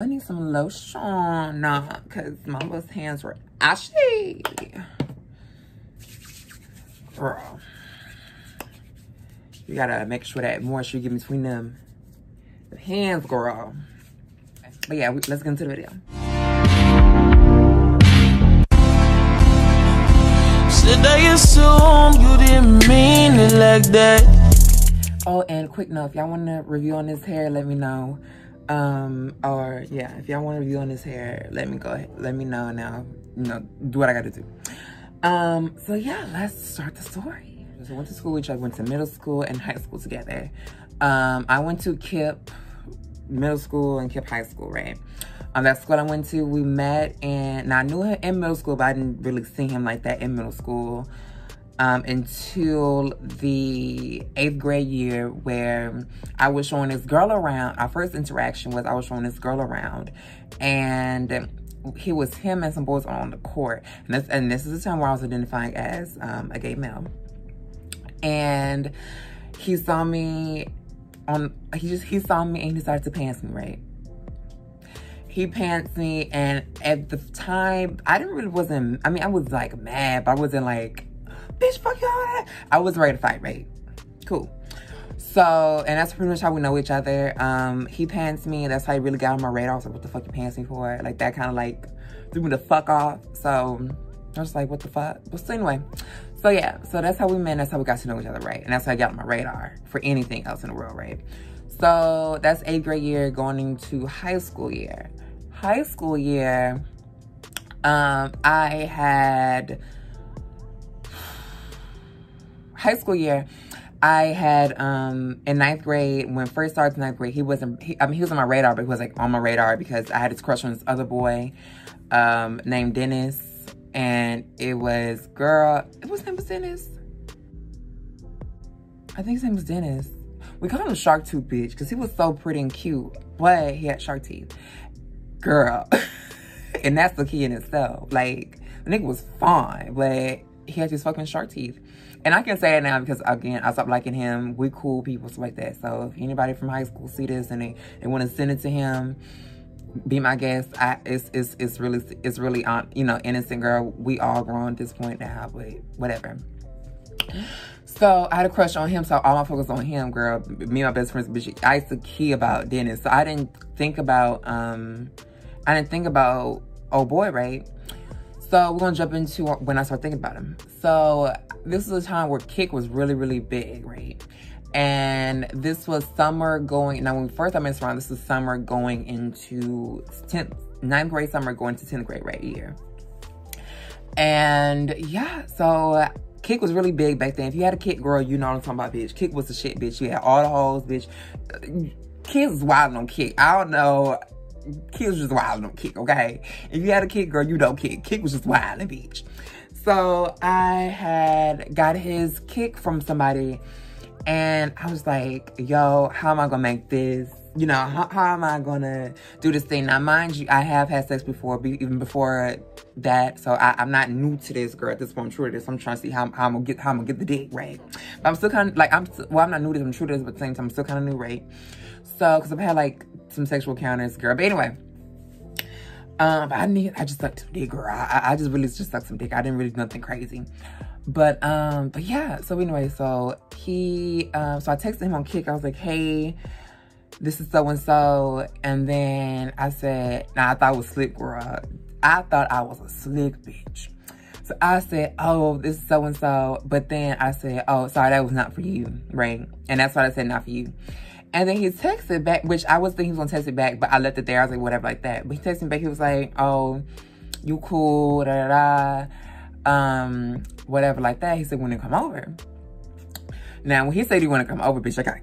I need some lotion, nah, cause my mama's hands were ashy. Girl. You gotta make sure that moisture you get between them the hands, girl. But yeah, we, let's get into the video. Said I assume you didn't mean it like that. Oh, and quick note, if y'all want to review on this hair, let me know. Um, or yeah, if y'all want to review on this hair, let me go ahead, let me know now, you know, do what I gotta do. Um, so yeah, let's start the story. So I went to school with I went to middle school and high school together. Um, I went to KIPP middle school and KIPP high school, right? Um, that school I went to, we met and I knew him in middle school, but I didn't really see him like that in middle school um, until the eighth grade year where I was showing this girl around. Our first interaction was I was showing this girl around and he was him and some boys on the court. And this, and this is the time where I was identifying as um, a gay male and he saw me on he just he saw me and he decided to pants me right he pants me and at the time i didn't really wasn't i mean i was like mad but i wasn't like bitch fuck you all. i was ready to fight right cool so and that's pretty much how we know each other um he pants me that's how he really got on my radar i was like what the fuck you pants me for like that kind of like threw me the fuck off so i was like what the fuck but so anyway so yeah, so that's how we met. That's how we got to know each other, right? And that's how I got on my radar for anything else in the world, right? So that's eighth grade year going into high school year. High school year, um, I had high school year. I had um in ninth grade when first started ninth grade. He wasn't. He, I mean, he was on my radar, but he was like on my radar because I had this crush on this other boy um, named Dennis and it was girl. it was name was Dennis? I think his name was Dennis. We called him Shark Tooth bitch because he was so pretty and cute, but he had shark teeth. Girl, and that's the key in itself. Like the nigga was fine, but he had these fucking shark teeth. And I can say it now because again, I stopped liking him. We cool people, stuff like that. So if anybody from high school see this and they, they want to send it to him, be my guest. I it's it's it's really it's really on you know innocent girl. We all grown at this point now, but whatever. So I had a crush on him, so all my focus on him, girl. Me and my best friends, bitch. I used to key about Dennis, so I didn't think about um, I didn't think about oh boy, right? So we're gonna jump into when I start thinking about him. So this is a time where Kik was really really big, right? And this was summer going, now when we first I met around, this was summer going into 10th, ninth grade summer going to 10th grade right year. And yeah, so Kik was really big back then. If you had a Kik girl, you know what I'm talking about, bitch. Kik was the shit, bitch. You had all the hoes, bitch. Kids was wild on Kik. I don't know. Kids just wild on Kik, okay? If you had a Kik girl, you know Kik. Kick was just wild and bitch. So I had got his Kik from somebody and I was like, yo, how am I gonna make this? You know, how, how am I gonna do this thing? Now, mind you, I have had sex before, even before that. So I, am not new to this, girl. At this point, I'm true to this. I'm trying to see how, how I'm gonna get how I'm gonna get the dick right. But I'm still kind of like I'm. Well, I'm not new to this. I'm true to this, but at the same time, I'm still kind of new, right? So, because I've had like some sexual encounters, girl. But anyway, um, I need. I just sucked some dick, girl. I, I just really just sucked some dick. I didn't really do nothing crazy. But um, but yeah, so anyway, so he um so I texted him on Kik. I was like, hey, this is so and so. And then I said, nah, I thought it was slick, girl. I thought I was a slick bitch. So I said, oh, this is so and so. But then I said, oh, sorry, that was not for you, right? And that's what I said, not for you. And then he texted back, which I was thinking he was gonna text it back, but I left it there. I was like, whatever, like that. But he texted me back. He was like, oh, you cool, da da da um, whatever like that. He said, when they come over. Now, when he said he want to come over, bitch, I got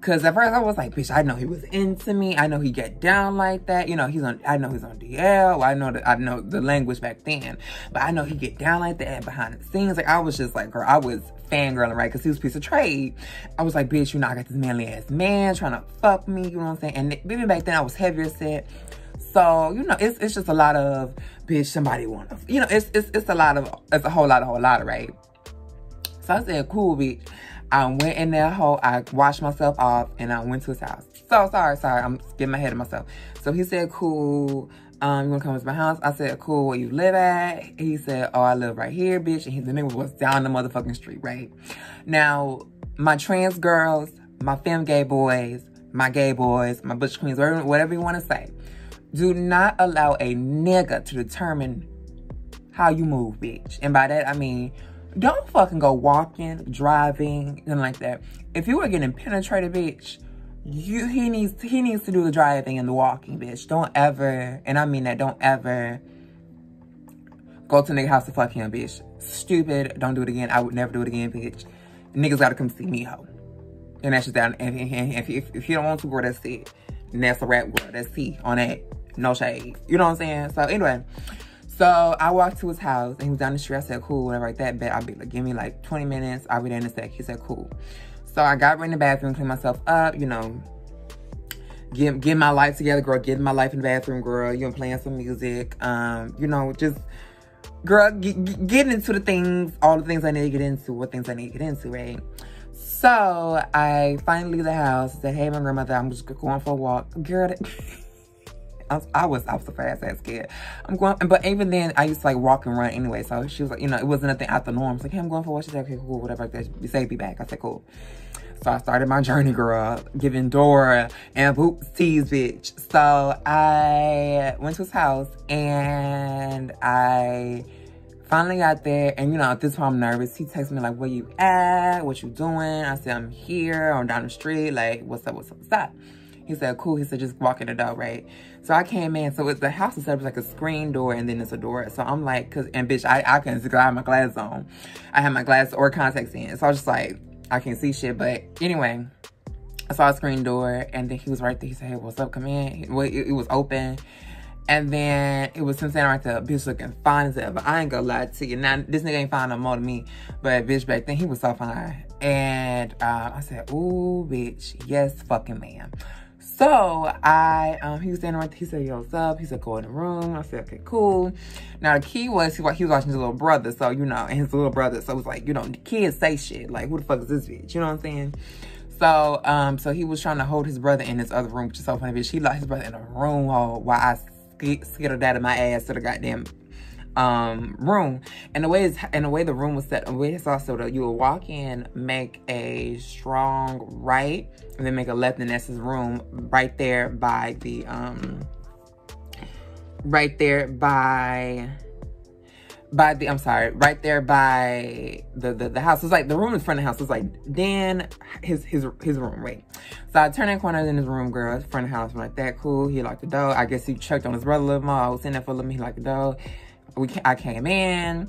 Because at first I was like, bitch, I know he was into me. I know he get down like that. You know, he's on, I know he's on DL. I know that, I know the language back then. But I know he get down like that behind the scenes. Like, I was just like, girl, I was fangirling, right? Because he was piece of trade. I was like, bitch, you know, I got this manly ass man trying to fuck me. You know what I'm saying? And even back then I was heavier set. So, you know, it's, it's just a lot of, bitch, somebody want to, you know, it's, it's, it's a lot of, it's a whole lot, a whole lot, right? So I said, cool, bitch. I went in that hole, I washed myself off, and I went to his house. So, sorry, sorry, I'm getting my head of myself. So he said, cool, um, you wanna come to my house? I said, cool, where you live at? He said, oh, I live right here, bitch. And he, the nigga was down the motherfucking street, right? Now, my trans girls, my femme gay boys, my gay boys, my butch queens, whatever, whatever you wanna say, do not allow a nigga to determine how you move, bitch. And by that, I mean, don't fucking go walking, driving, and like that. If you are getting penetrated, bitch, you he needs he needs to do the driving and the walking, bitch. Don't ever, and I mean that, don't ever go to nigga house to fuck him, bitch. Stupid. Don't do it again. I would never do it again, bitch. Niggas gotta come see me, ho. And that's just that. And, and, and if, if, if you don't want to, girl, that's it. And that's a rap, girl. That's T on that. No shade. You know what I'm saying? So anyway, so I walked to his house and he was down the street. I said, cool, whatever like that. Bet I'll be like, give me like 20 minutes. I'll be there in a sec. He said, cool. So I got right in the bathroom, cleaned myself up, you know, get, get my life together, girl, Get my life in the bathroom, girl, you know, playing some music, um, you know, just, girl, get, getting into the things, all the things I need to get into, what things I need to get into, right? So I finally leave the house, I said, hey, my grandmother, I'm just going for a walk. Girl, I was, I was, I was so fast ass scared. I'm going, but even then, I used to like walk and run anyway. So she was like, you know, it wasn't nothing out the norm. It's like, hey, I'm going for a walk. She okay, cool, whatever. Like that. You say, be back. I said, cool. So I started my journey, girl, giving Dora and Boopsies, bitch. So I went to his house and I finally got there. And, you know, at this point, I'm nervous. He texts me, like, where you at? What you doing? I said, I'm here. I'm down the street. Like, what's up? What's up? What's up? He said, cool. He said, just walk in the door, right? So I came in. So it's the house is set up like a screen door and then it's a door. So I'm like, cause, and bitch, I, I couldn't I my glasses on. I had my glasses or contacts in. So I was just like, I can't see shit. But anyway, I saw a screen door and then he was right there. He said, hey, what's up? Come in. Well, it, it was open. And then it was him saying right there, bitch looking fine as ever. I ain't gonna lie to you. Now, this nigga ain't fine no more to me. But bitch, back then, he was so fine. And uh, I said, ooh, bitch, yes, fucking man. So I, um, he was standing right there. He said, yo, what's up? He said, go in the room. I said, okay, cool. Now the key was, he, he was watching his little brother. So, you know, and his little brother. So it was like, you know, the kids say shit. Like, who the fuck is this bitch? You know what I'm saying? So, um, so he was trying to hold his brother in this other room, which is so funny, bitch. He locked his brother in a room hole while I skittled out of my ass to the goddamn um room and the way it's and the way the room was set way it's also that you would walk in make a strong right and then make a left and that's his room right there by the um right there by by the I'm sorry, right there by the the, the house. It's like the room in front of the house. It's like Dan his his his room, right? So I turned that corner in his room, girl, front of the house. I'm like, that cool. He locked the door. I guess he checked on his brother a little more. I was in there for a little bit. He locked the door we I came in,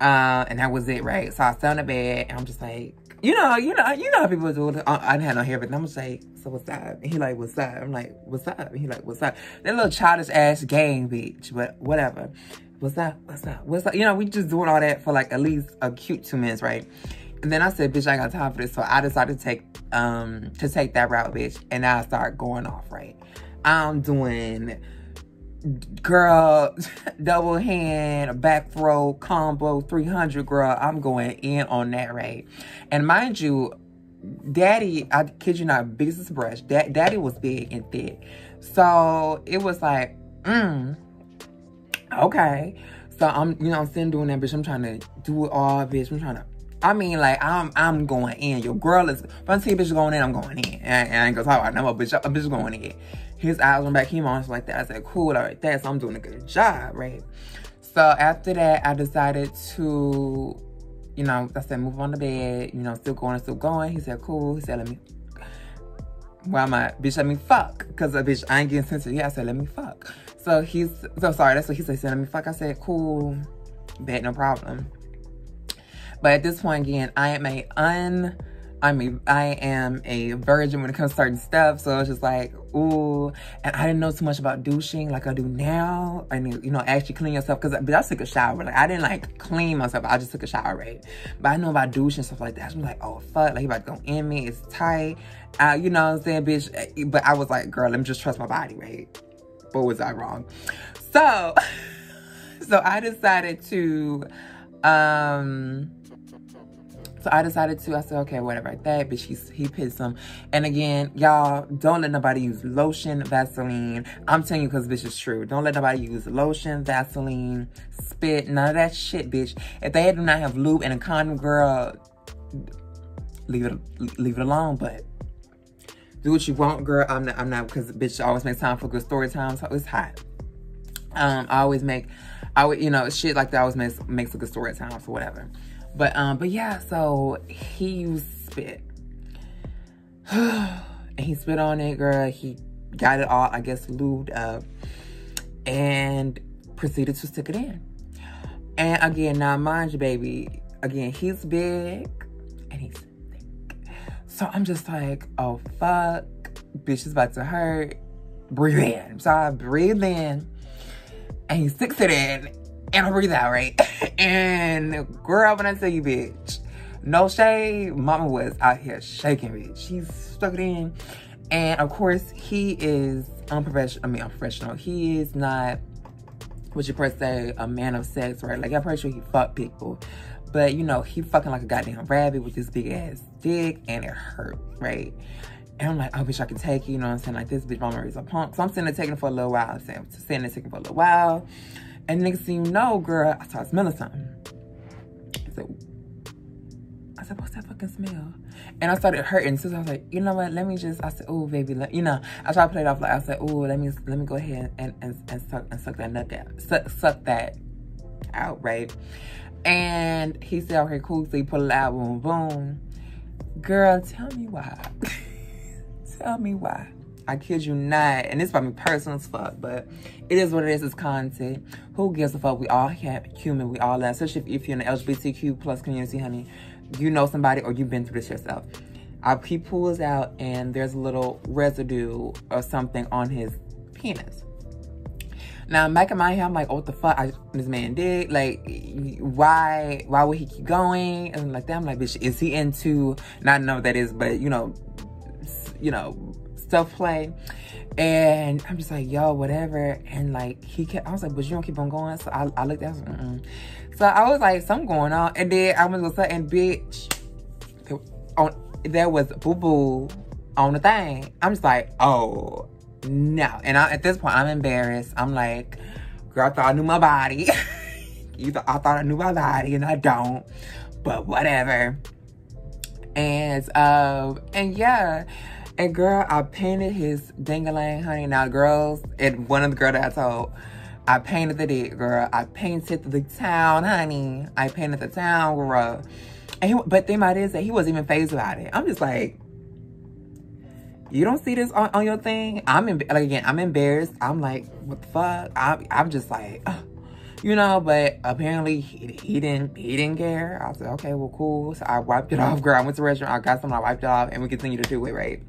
uh, and that was it, right? So I sat on the bed, and I'm just like, you know, you know, you know how people do. I, didn't have no hair, but I'm just like, so what's up? And he like, what's up? I'm like, what's up? And he like, what's up? That little childish ass gang bitch, but whatever. What's up? What's up? What's up? You know, we just doing all that for like at least a cute two minutes, right? And then I said, bitch, I got time for this. So I decided to take um to take that route, bitch. And I start going off, right? I'm doing girl, double hand, back throw, combo, 300, girl. I'm going in on that, right? And mind you, daddy, I kid you not, biggest as brush. Da daddy was big and thick. So it was like, mm, okay. So I'm, you know, I'm sitting doing that, bitch. I'm trying to do it all, bitch. I'm trying to I mean, like, I'm I'm going in. Your girl is, if I see a bitch going in, I'm going in. And I, ain't gonna talk about no bitch. A bitch going in. His eyes went back. He on like that. I said, cool, all right, that. So I'm doing a good job, right? So after that, I decided to, you know, I said, move on to bed. You know, still going, still going. He said, cool. He said, let me, why am I, bitch, let me fuck. Because, a bitch, I ain't getting sensitive. Yeah, I said, let me fuck. So he's, so sorry, that's what he said. He said, let me fuck. I said, cool, bet, no problem. But at this point, again, I am a un... I mean, I am a virgin when it comes to certain stuff. So it's just like, ooh. And I didn't know too much about douching like I do now. I mean, you know, actually clean yourself. Because but I took a shower. Like, I didn't, like, clean myself. I just took a shower, right? But I know about douching and stuff like that. I'm like, oh, fuck. Like, he about to go in me. It's tight. Uh, you know what I'm saying, bitch? But I was like, girl, let me just trust my body, right? But was I wrong? So, so I decided to, um So I decided to, I said, okay, whatever, that. But she's, he pissed him. And again, y'all, don't let nobody use lotion, Vaseline. I'm telling you because this is true. Don't let nobody use lotion, Vaseline, spit, none of that shit, bitch. If they do not have lube and a condom, girl, leave it, leave it alone. But do what you want, girl. I'm not, I'm not, because bitch always makes time for good story time, so it's hot. Um, I always make, I would, you know, shit like that always makes, makes a good story time, so whatever. But, um, but yeah, so he used spit. and he spit on it, girl. He got it all, I guess, lubed up and proceeded to stick it in. And again, now mind you, baby, again, he's big and he's thick. so I'm just like, oh, fuck. Bitch is about to hurt. Breathe in. So I breathe in. And he sticks it in. And I breathe out, right? and girl, when I tell you, bitch, no shade, mama was out here shaking, bitch. She stuck it in. And of course, he is unprofessional. I mean, unprofessional. He is not, what you per se, a man of sex, right? Like, I'm pretty sure he fucked people. But, you know, he fucking like a goddamn rabbit with this big ass dick and it hurt, right? And I'm like, I wish I could take it, you know what I'm saying? Like, this bitch mama is a punk. So I'm sitting there taking it for a little while. I'm sitting there taking it for a little while. And next thing you know, girl, I started smelling something. So I said, what's that fucking smell? And I started hurting. So I was like, you know what? Let me just, I said, oh, baby, you know, I tried to play it off like, I said, oh, let me, let me go ahead and, and, and suck, and suck that nut down. Suck, suck that out, right? And he said, okay, cool. So he pulled it out, boom, boom. Girl, tell me why. tell me why. I kid you not. And this probably personal as fuck, but it is what it is. It's content. Who gives a fuck? We all have human. We all that. Especially if, if you're in the LGBTQ plus community, honey. You know somebody or you've been through this yourself. Uh, Our pee pulls out and there's a little residue or something on his penis. Now, back in my head, I'm like, oh, what the fuck I, this man did? Like, why why would he keep going? And like that, I'm like, bitch, is he into, not know what that is, but, you know, you know, stuff play? And I'm just like, yo, whatever. And like, he kept, I was like, but you don't keep on going? So I, I looked at him, mm. So I was like, something going on. And then I was like, sudden, bitch, on, there was boo-boo on the thing. I'm just like, oh, no. And I, at this point, I'm embarrassed. I'm like, girl, I thought I knew my body. you th I thought I knew my body and I don't. But whatever. And, um, and yeah. And girl, I painted his dingaling, honey. Now, girls, and one of the girls that I told, I painted the dick, girl. I painted the town, honey. I painted the town, girl. And he, but the thing is that he wasn't even phased about it. I'm just like, you don't see this on, on your thing. I'm in, like again, I'm embarrassed. I'm like, what the fuck? I, I'm just like, uh, you know. But apparently he, he didn't he didn't care. I said, okay, well, cool. So I wiped it off, girl. I went to the restaurant. I got some. I wiped it off, and we continue to do it, right?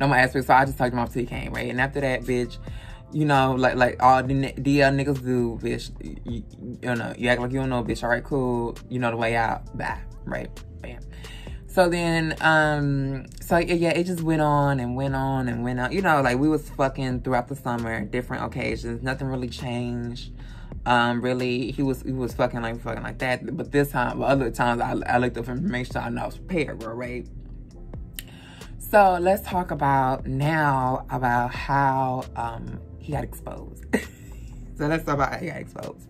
No more aspects. So I just talked him off till he came, right? And after that, bitch, you know, like like all the DL niggas do, bitch. You, you know, you act like you don't know, bitch. All right, cool. You know the way out. Bye. Right. Bam. So then, um, so yeah, it just went on and went on and went on. You know, like we was fucking throughout the summer, different occasions. Nothing really changed. Um, really, he was he was fucking like fucking like that. But this time, but other times, I, I looked up information. I know I was prepared, right? So let's talk about now about how um he got exposed. so let's talk about how he got exposed.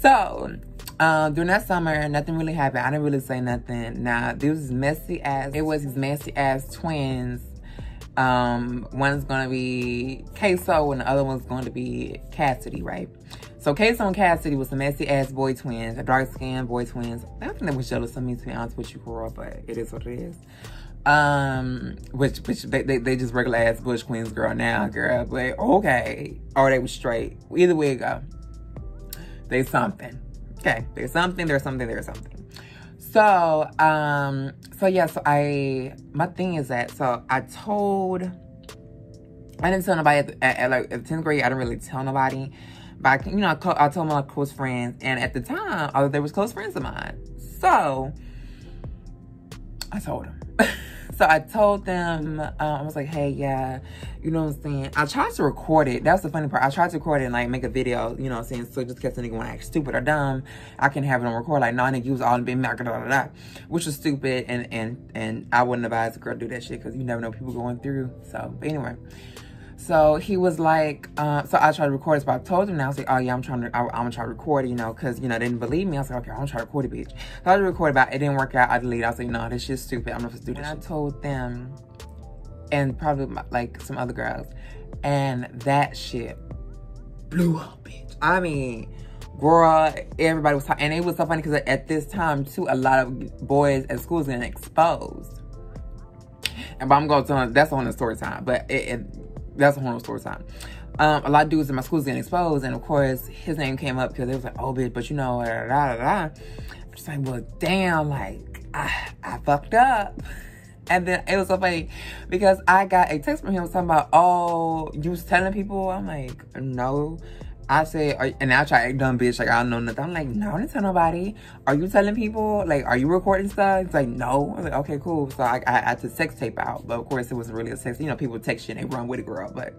So um, during that summer, nothing really happened. I didn't really say nothing. Now, this was messy ass. It was his messy ass twins. Um, one's gonna be Queso and the other one's going to be Cassidy, right? So Queso and Cassidy was some messy ass boy twins, dark skinned boy twins. I think they was jealous of me to be honest with you, girl, but it is what it is. Um, which which they, they, they just regular ass Butch Queens girl now, girl. But okay. Or they was straight. Either way go. They something. Okay, there's something, there's something, there's something. So, um, so yeah, so I, my thing is that, so I told, I didn't tell nobody at, at, at like, at 10th grade, I didn't really tell nobody. But, I, you know, I, I told my close friends. And at the time, I, they was close friends of mine. So, I told them. So I told them, uh, I was like, hey, yeah, you know what I'm saying? I tried to record it. That's the funny part. I tried to record it and like make a video, you know what I'm saying? So just in case a nigga want to act stupid or dumb, I can have it on record. Like, no, nigga, you was all in bed, da, da, which was stupid. And, and, and I wouldn't advise a girl to do that shit because you never know people going through. So, but anyway. So he was like, uh, so I tried to record this, but I told him now, I was like, oh yeah, I'm trying to, I, am gonna try to record it, you know, cause, you know, they didn't believe me. I was like, okay, I'm gonna try to record it, bitch. So I tried to record it, but it didn't work out. I deleted I was like, no, this shit's stupid. I'm not supposed to do this. And I told them, and probably my, like some other girls, and that shit blew up, bitch. I mean, girl, everybody was talking, and it was so funny because at this time, too, a lot of boys at schools getting exposed. And but I'm going to, tell that's on the story time, but it, it that's a whole story time. Um, a lot of dudes in my school was getting exposed, and of course, his name came up because it was like, oh, bitch, but you know, da da. da. I'm just like, well, damn, like, I, I fucked up. And then it was so funny because I got a text from him talking about, oh, you was telling people? I'm like, no. I say, and I try to act dumb bitch, like I don't know nothing. I'm like, no, I didn't tell nobody. Are you telling people? Like, are you recording stuff? It's like, no. I was like, okay, cool. So I, I, had to sex tape out, but of course it wasn't really a sex. You know, people text you and they run with it, girl. But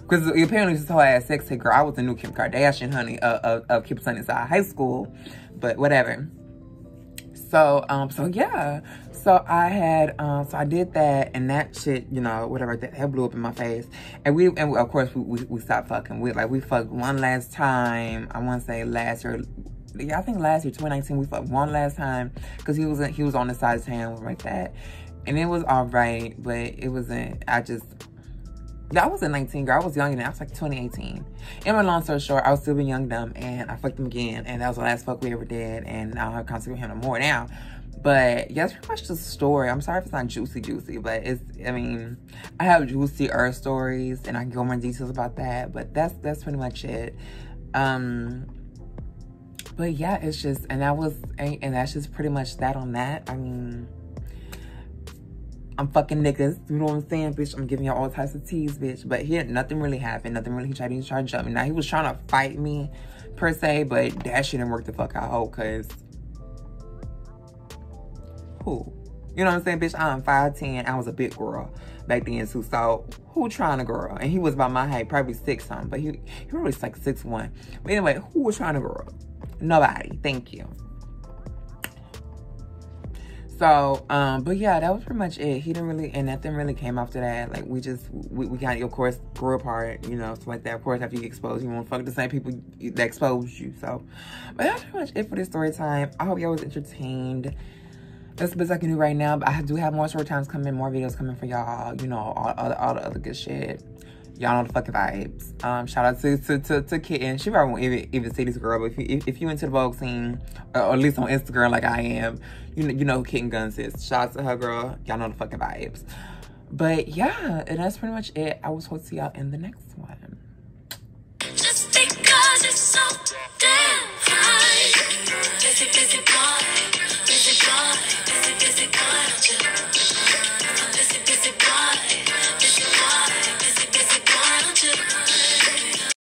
because apparently this whole ass sex tape, girl. I was the new Kim Kardashian, honey, uh, of, of Kim Sunnyside High School, but whatever. So, um, so yeah. So I had, um, so I did that and that shit, you know, whatever, that, that blew up in my face. And we, and we, of course, we, we, we stopped fucking. We, like, we fucked one last time. I want to say last year, yeah, I think last year, 2019, we fucked one last time because he was, he was on the side of town like that. And it was all right, but it wasn't, I just, I wasn't 19, girl. I was younger than I was like 2018. And my long story short, I was still being young, dumb, and I fucked him again. And that was the last fuck we ever did. And I have contact with him no more now. But yeah, that's pretty much the story. I'm sorry if it's not juicy, juicy, but it's, I mean, I have juicy earth stories and I can go more details about that, but that's, that's pretty much it. Um, but yeah, it's just, and that was, and that's just pretty much that on that. I mean, I'm fucking niggas. You know what I'm saying, bitch? I'm giving y'all all types of teas, bitch. But here, nothing really happened. Nothing really, he tried, he tried to jump me. Now, he was trying to fight me, per se, but that shit didn't work the fuck out, because who? You know what I'm saying, bitch? I'm 5'10". I was a big girl back then too. So who trying to girl? And he was about my height, probably six something, but he he was like six one. But anyway, who was trying to girl? Nobody. Thank you. So, um, but yeah, that was pretty much it. He didn't really, and nothing really came after that. Like, we just, we, we kind of, of course, grew apart, you know, stuff like that. Of course, after you get exposed, you won't fuck the same people that exposed you. So, but that's pretty much it for this story time. I hope y'all was entertained that's the best I can do right now. But I do have more short times coming, more videos coming for y'all. You know, all, all, all the other good shit. Y'all know the fucking vibes. Um, shout out to to to, to Kitten. She probably won't even, even see this girl, but if you if, if you into the Vogue scene, or, or, at least on Instagram like I am, you know you know who Kitten Guns is. Shout out to her girl. Y'all know the fucking vibes. But yeah, and that's pretty much it. I will talk to y'all in the next one.